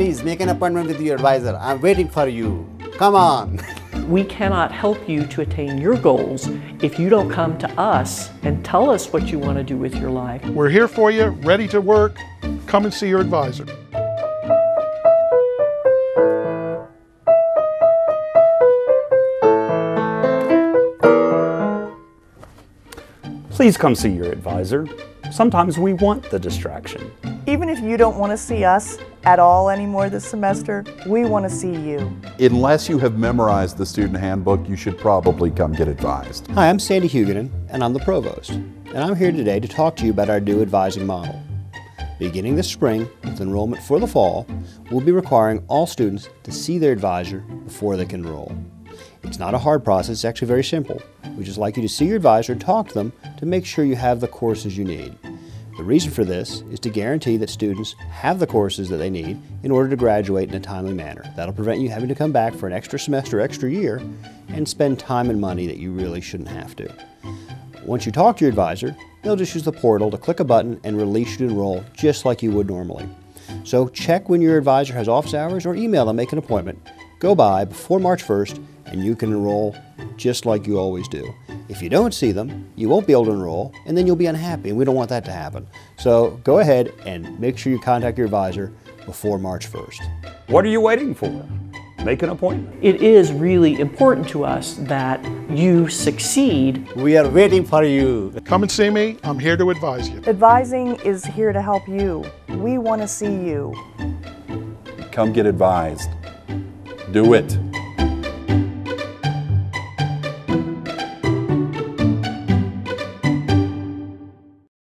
please make an appointment with your advisor. I'm waiting for you. Come on. We cannot help you to attain your goals if you don't come to us and tell us what you want to do with your life. We're here for you, ready to work. Come and see your advisor. Please come see your advisor. Sometimes we want the distraction. Even if you don't want to see us at all anymore this semester, we want to see you. Unless you have memorized the student handbook, you should probably come get advised. Hi, I'm Sandy Huguenin, and I'm the provost. And I'm here today to talk to you about our new advising model. Beginning this spring, with enrollment for the fall, we'll be requiring all students to see their advisor before they can enroll. It's not a hard process, it's actually very simple. We just like you to see your advisor and talk to them to make sure you have the courses you need. The reason for this is to guarantee that students have the courses that they need in order to graduate in a timely manner. That'll prevent you having to come back for an extra semester, extra year, and spend time and money that you really shouldn't have to. Once you talk to your advisor, they'll just use the portal to click a button and release you to enroll just like you would normally. So check when your advisor has office hours or email them, make an appointment. Go by before March 1st and you can enroll just like you always do. If you don't see them, you won't be able to enroll and then you'll be unhappy and we don't want that to happen. So go ahead and make sure you contact your advisor before March 1st. What are you waiting for? Make an appointment. It is really important to us that you succeed. We are waiting for you. Come and see me. I'm here to advise you. Advising is here to help you. We want to see you. Come get advised. Do it.